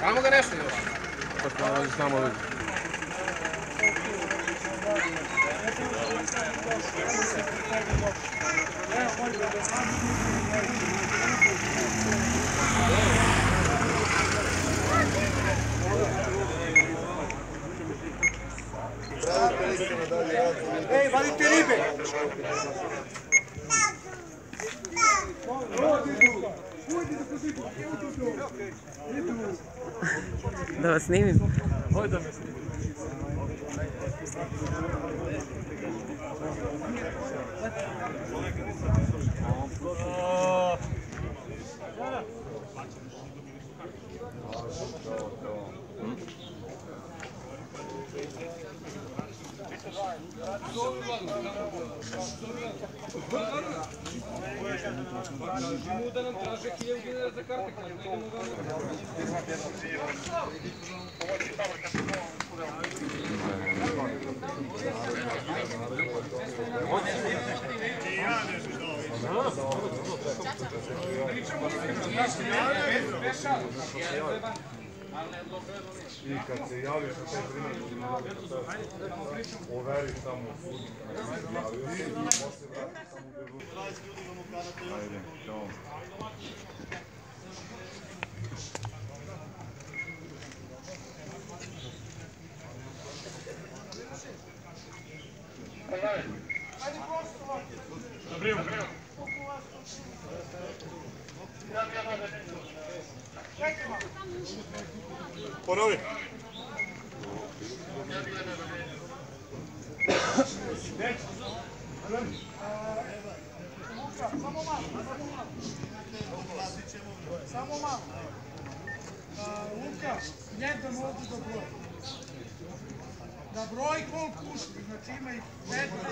Kamu kan SD. Pertanyaan sama lagi. Ei, vale não. Da vas snimim? Hoj da me snimim. Muda nam traže 1000 dinara za kartak, ne I kad se javiš na te primjeri, overi samo put, javio se i posle vrati samo u begu. Ajde, ćao. Ajde, prosto Ja bi ja. Ponovi. Samo malo, samo malo. Luka, jedan ovdje do broja. Da broj koliko pušti, znači ima i 15,